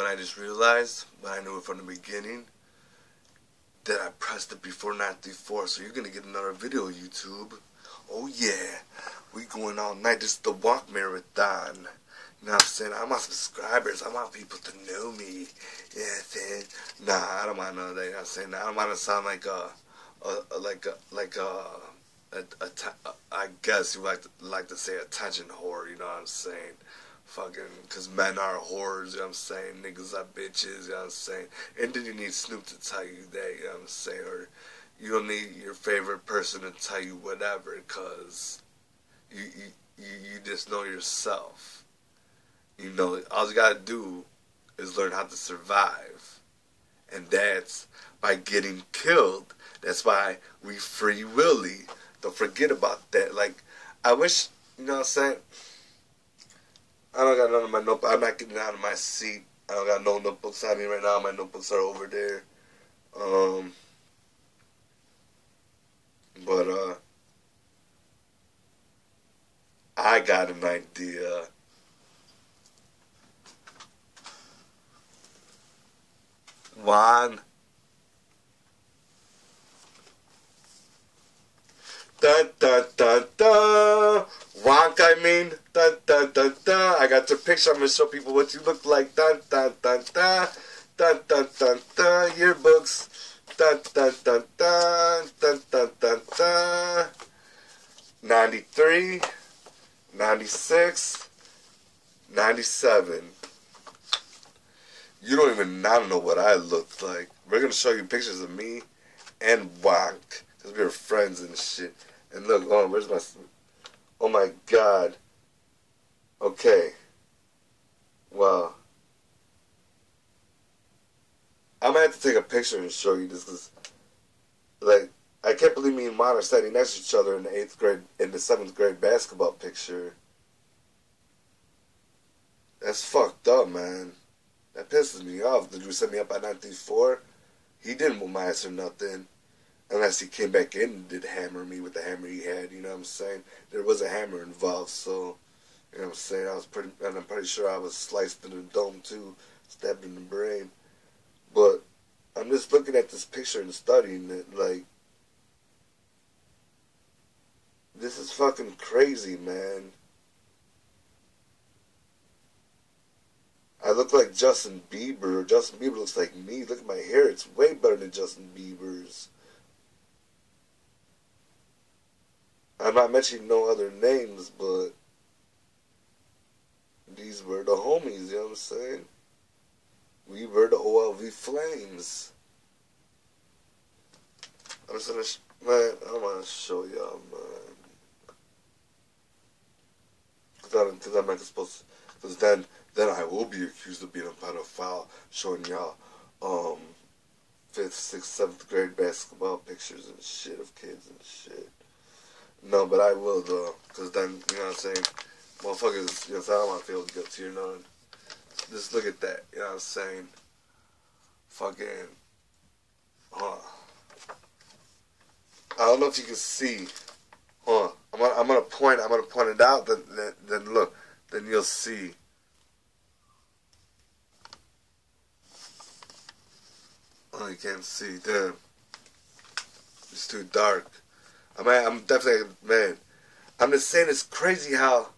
when I just realized, when I knew it from the beginning, that I pressed it before 934. So you're gonna get another video, YouTube. Oh yeah, we going all night. This is the walk marathon. You know what I'm saying? I want subscribers. I want people to know me. Yeah, saying. Nah, I don't want none of that. You know I'm saying? I don't want to sound like a, a, a like a, like a, a, a, a, I guess you like to, like to say attention whore. You know what I'm saying? Fucking, cause men are whores, you know what I'm saying? Niggas are bitches, you know what I'm saying? And then you need Snoop to tell you that, you know what I'm saying? Or you don't need your favorite person to tell you whatever, cause you, you, you just know yourself. You know, all you gotta do is learn how to survive. And that's by getting killed. That's why we free willy. Don't forget about that. Like, I wish, you know what I'm saying? I don't got none of my notebook. I'm not getting out of my seat. I don't got no notebooks on me right now. My notebooks are over there. Um, but uh, I got an idea. Juan. Dun dun dun dun. Wonk, I mean. Got your picture. I'm gonna show people what you look like. Dun dun dun dun. Dun dun dun dun. Yearbooks. Dun dun dun dun. Dun dun dun dun. 93, 96, 97. You don't even now know what I looked like. We're gonna show you pictures of me and Wonk. Because we were friends and shit. And look, oh, where's my... Oh my god. Okay. Well. I'm gonna have to take a picture and show you this because, like, I can't believe me and Mon are standing next to each other in the eighth grade, in the seventh grade basketball picture. That's fucked up, man. That pisses me off. Did you set me up at 94? He didn't want my ass or nothing. Unless he came back in and did hammer me with the hammer he had, you know what I'm saying? There was a hammer involved, so, you know what I'm saying? I was pretty, and I'm pretty sure I was sliced in the dome too, stabbed in the brain. But, I'm just looking at this picture and studying it, like, this is fucking crazy, man. I look like Justin Bieber. Justin Bieber looks like me. Look at my hair. It's way better than Justin Bieber's. I'm not mentioning no other names, but these were the homies, you know what I'm saying? We were the OLV Flames. I'm just gonna, man, I want to show y'all, man. Because I'm not supposed because then, then I will be accused of being a pedophile, showing y'all, um, fifth, sixth, seventh grade basketball pictures and shit of kids and shit. No, but I will though, cause then you know what I'm saying, motherfuckers. You know, so I don't want to feel guilty or nothing. Just look at that. You know what I'm saying? Fucking. Huh. I don't know if you can see. Huh. I'm gonna, I'm gonna point. I'm gonna point it out. Then, then, then look. Then you'll see. Oh, you can't see. Damn. It's too dark. I mean, I'm definitely man. I'm just saying it's crazy how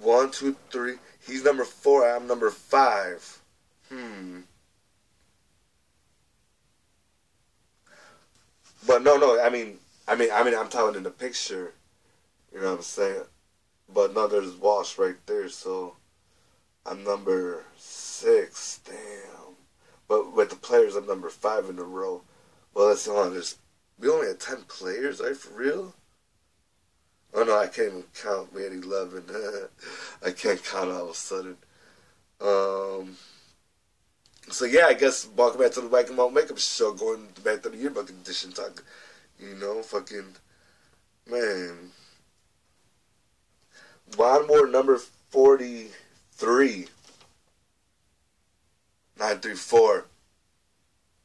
one, two, three. He's number four. I'm number five. Hmm. But no, no. I mean, I mean, I mean, I'm talking in the picture. You know what I'm saying? But no, there's Walsh right there. So I'm number six. Damn. But with the players, I'm number five in a row. Well, let's see. On, there's we only had 10 players? Are you for real? Oh no, I can't even count. Had 11. I can't count all of a sudden. Um, so yeah, I guess welcome back to the White and Malt Makeup Show, going back to the yearbook edition, talk, you know, fucking, man. More number 43. 934.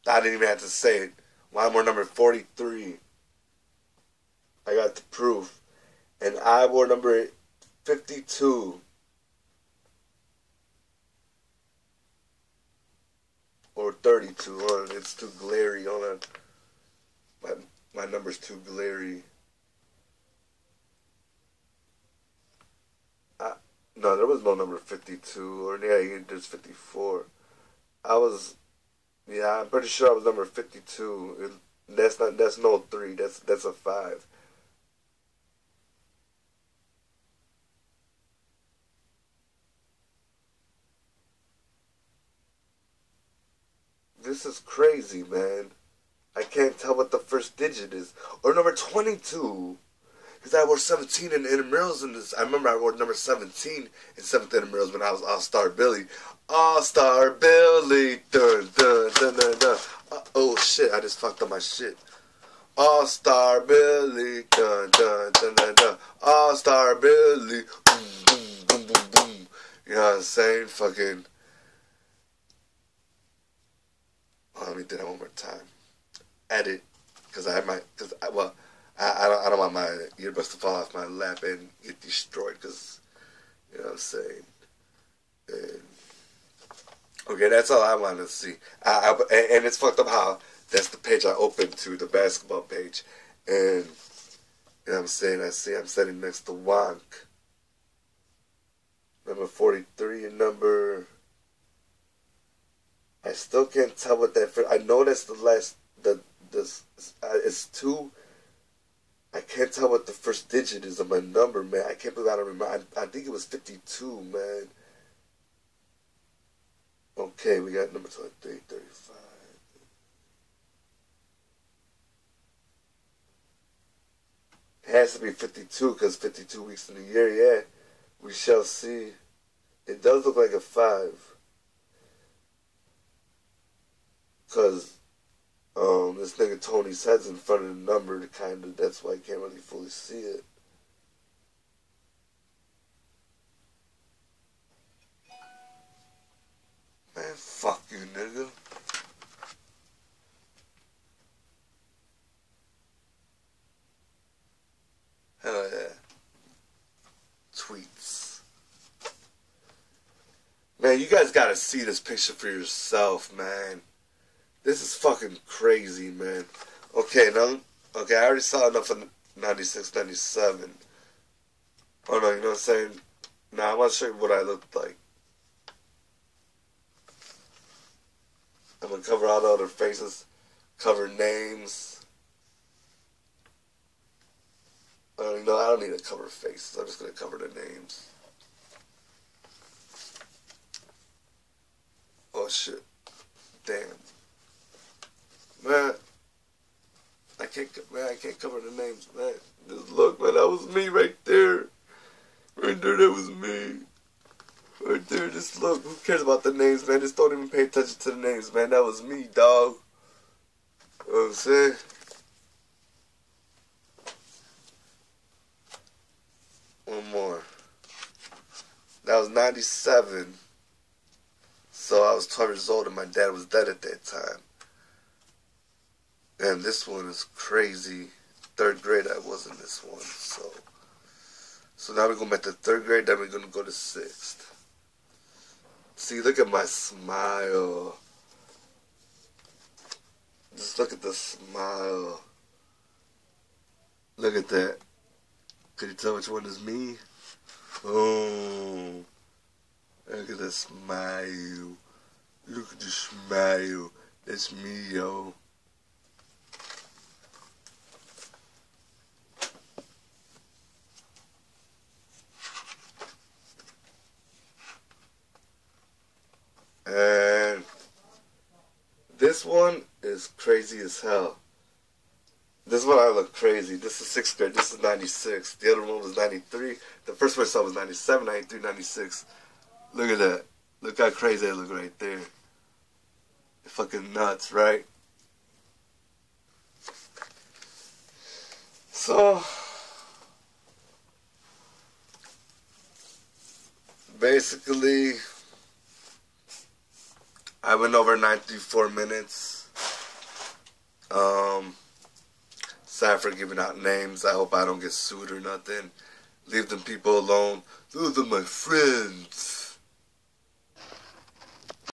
I didn't even have to say it. Line wore number 43. I got the proof. And I wore number 52. or 32. Hold on, it's too glary. Hold on. My, my number's too glary. Uh, no, there was no number 52. Or, yeah, there's 54. I was, yeah, I'm pretty sure I was number 52. It, that's not, that's no 3. That's, that's a 5. This is crazy, man. I can't tell what the first digit is. Or number 22. Because I wore 17 in intramurals in this. I remember I wore number 17 in 7th intramurals when I was All Star Billy. All Star Billy. Dun, dun, dun, dun, dun. Uh, oh, shit. I just fucked up my shit. All Star Billy. Dun, dun, dun, dun, dun. All Star Billy. Boom, boom, boom, boom, boom. You know what I'm saying? Fucking. Oh, let me do that one more time. Edit, because I might, because I, well, I, I don't, I don't want my earbuds to fall off my lap and get destroyed, because, you know what I'm saying. And, okay, that's all I wanted to see. I, I, and it's fucked up how that's the page I opened to, the basketball page, and you know what I'm saying. I see I'm sitting next to Wonk, number 43 and number I still can't tell what that. I know that's the last. The this uh, it's two. I can't tell what the first digit is of my number, man. I can't believe I don't remember. I, I think it was fifty-two, man. Okay, we got number 23, 35. It has to be 52 because 52 weeks in a year, yeah. We shall see. It does look like a 5. Because um, this nigga Tony's head's in front of the number kind of, that's why I can't really fully see it. Man, fuck you, nigga. Hell yeah. Tweets. Man, you guys gotta see this picture for yourself, man. This is fucking crazy, man. Okay, now, okay, I already saw enough of 96, 97. Oh no, you know what I'm saying? Now I want to show you what I looked like. I'm gonna cover all the other faces, cover names. I don't know. I don't need to cover faces. I'm just gonna cover the names. Oh shit! Damn. Man, I can't, man, I can't cover the names, man. Just look, man, that was me right there. Right there, that was me. Right there, just look. Who cares about the names, man? Just don't even pay attention to the names, man. That was me, dog. You know what I'm saying? One more. That was 97. So I was 12 years old and my dad was dead at that time. And this one is crazy. Third grade, I was in this one. So, so now we're going back to third grade. Then we're going to go to sixth. See, look at my smile. Just look at the smile. Look at that. Can you tell which one is me? Oh, look at the smile. Look at the smile. That's me, yo. And this one is crazy as hell. This is one I look crazy. This is sixth grade. This is 96. The other one was 93. The first one I saw was 97, 93, 96. Look at that. Look how crazy I look right there. fucking nuts, right? So, basically, I went over 94 minutes. Um, sorry for giving out names. I hope I don't get sued or nothing. Leave them people alone. Those are my friends.